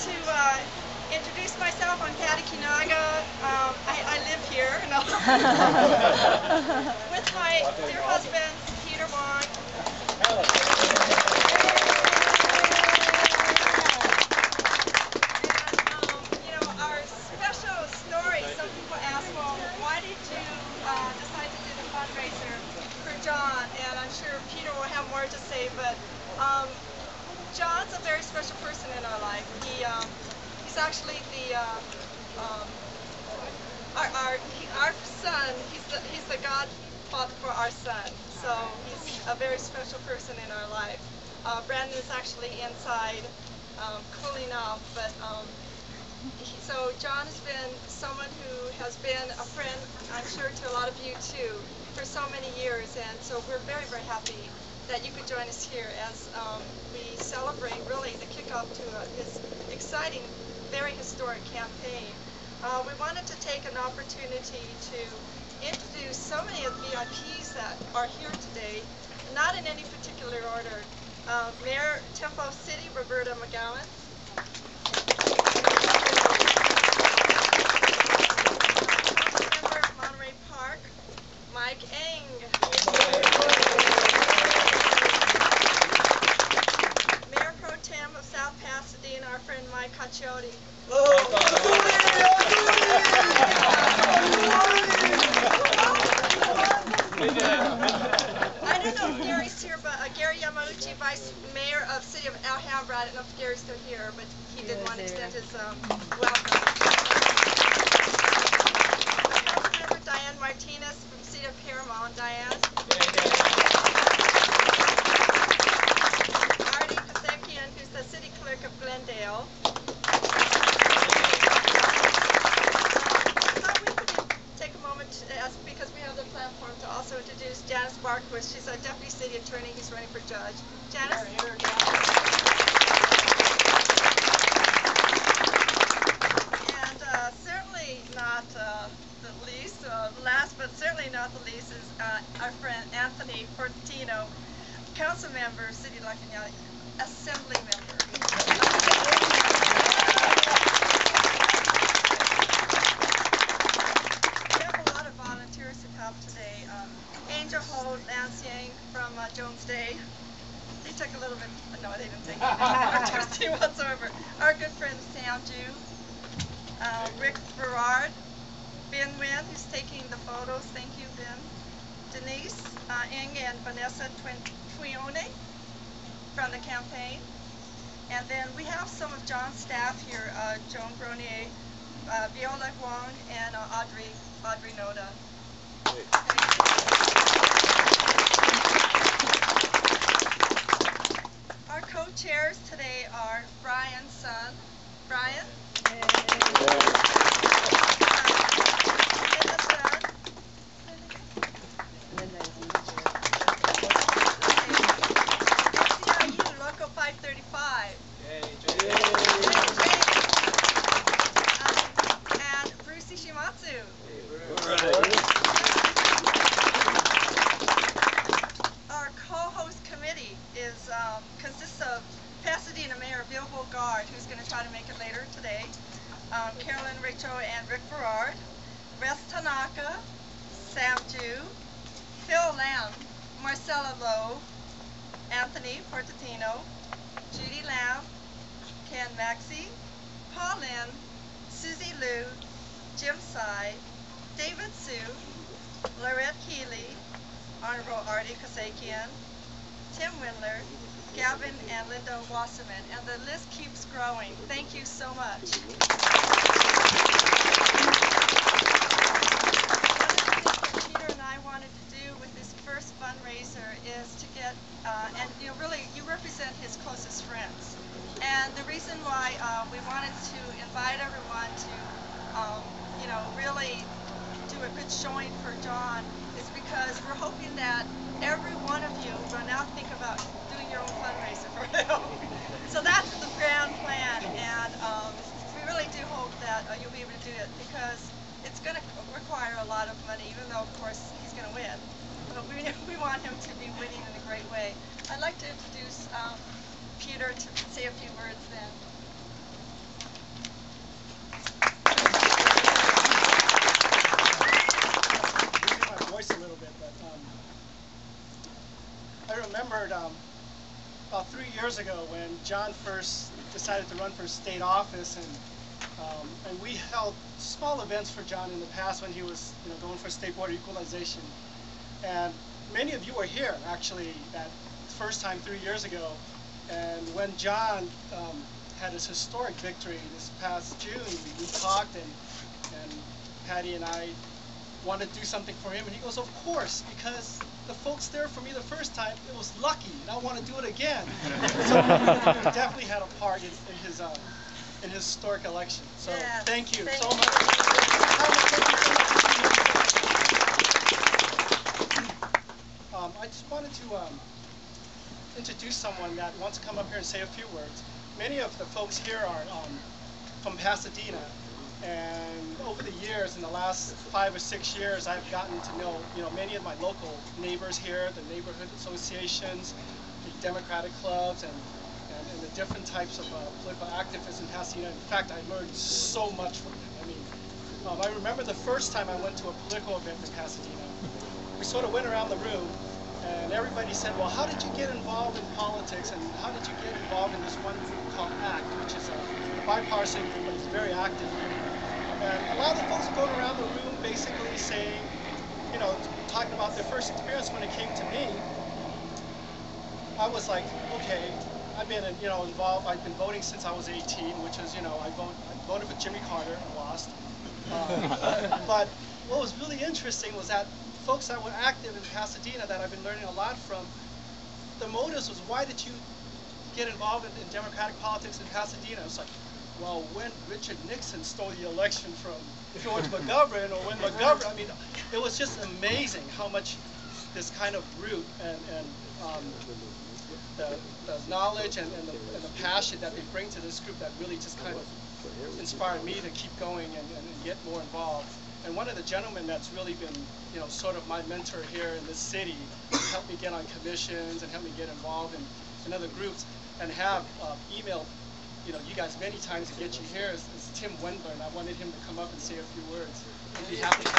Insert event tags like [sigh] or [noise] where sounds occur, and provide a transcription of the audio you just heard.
to uh, introduce myself. I'm Patty Kinaga. Um, I, I, live here no. [laughs] with my dear husband, Peter Wong. And um, you know, our special story, some people ask, well, why did you uh decide to do the fundraiser for John, and I'm sure Peter will have more to say, but um, John's a very special person in our life. He um, he's actually the uh, um, our our, he, our son. He's the he's the godfather for our son. So he's a very special person in our life. Uh, Brandon is actually inside um, cooling off, but um, so John has been someone who has been a friend, I'm sure, to a lot of you too for so many years, and so we're very, very happy that you could join us here as um, we celebrate really the kickoff to uh, this exciting, very historic campaign. Uh, we wanted to take an opportunity to introduce so many of the VIPs that are here today, not in any particular order. Uh, Mayor Temple City, Roberta McGowan. Mike Eng. Mayor Pro Tem of South Pasadena, our Mike I don't know if Gary's here, but uh, Gary Yamauchi, Vice Mayor of City of Alhambra. I don't know if Gary's still here, but he did want to extend his um, welcome. Diane Martinez from City of Paramount, Diane. Artie Kassakhian, who's the city clerk of Glendale. take a moment to ask, because we have the platform, to also introduce Janice Barquist. She's a deputy city attorney who's running for judge. Janice? And uh, certainly not uh, the least, uh, last but certainly not the least, is uh, our friend Anthony Fortino, council member, City of La Cañada, assembly member. we have a lot of come today. Um, Angel Holt, Lance Yang from uh, Jones Day. They took a little bit, no, they didn't take [laughs] our any whatsoever. Our good friend Sam Jew, uh, Rick Berard, Ben Wynn, who's taking the photos. Thank you, Ben. Denise uh, Ing and Vanessa Twione from the campaign. And then we have some of John's staff here, uh, Joan Bronier, uh, Viola Huang, and uh, Audrey, Audrey Noda. Our co-chairs today are Brian Sun. Brian? Rick Berard, Russ Tanaka, Sam Jew, Phil Lamb, Marcella Lowe, Anthony Portantino, Judy Lamb, Ken Maxey, Paul Lynn, Susie Liu, Jim Sy, David Sue, Lorette Keeley, Honorable Artie Kassakhian, Tim Windler, Gavin and Linda Wasserman, and the list keeps growing. Thank you so much. um, you know, really do a good showing for John is because we're hoping that every one of you will now think about doing your own fundraiser for him. so that's the grand plan, and um, we really do hope that uh, you'll be able to do it because it's going to require a lot of money, even though, of course, he's going to win. But we, [laughs] we want him to be winning in a great way. I'd like to introduce um, Peter to say a few words then. John first decided to run for state office and um, and we held small events for John in the past when he was you know going for state board equalization. And many of you were here actually that first time three years ago. And when John um, had his historic victory this past June we, we talked and and Patty and I wanted to do something for him. And he goes of course because the folks there for me the first time, it was lucky, and I want to do it again. [laughs] so he definitely had a part in, in his uh, in his historic election. So Yes, thank you thank so you. much. Um, I just wanted to um, introduce someone that wants to come up here and say a few words. Many of the folks here are um, from Pasadena, and over the years, in the last five or six years, I've gotten to know, you know, many of my local neighbors here, the neighborhood associations, the democratic clubs, and, and, and the different types of uh, political activists in Pasadena. In fact, I learned so much from them. I mean, um, I remember the first time I went to a political event in Pasadena. We sort of went around the room, and everybody said, well, how did you get involved in politics, and how did you get involved in this one group called ACT, which is a bipartisan group, but it's very active. And a lot of the folks going around the room basically saying, you know, talking about their first experience when it came to me, I was like, okay, I've been, you know, involved. I've been voting since I was 18, which is, you know, I, vote, I voted for Jimmy Carter and lost. Uh, [laughs] but what was really interesting was that folks that were active in Pasadena that I've been learning a lot from, the motives was why did you get involved in, in democratic politics in Pasadena? It's like, well, when Richard Nixon stole the election from George [laughs] McGovern, or when McGovern, I mean, it was just amazing how much this kind of root and, and um, the, the knowledge and, and, the, and the passion that they bring to this group that really just kind of inspired me to keep going and, and get more involved. And one of the gentlemen that's really been, you know, sort of my mentor here in this city, helped me get on commissions and helped me get involved in, in other groups and have uh, emailed, you know, you guys many times to get you here is, is Tim Wendler, and I wanted him to come up and say a few words. I'd be happy to.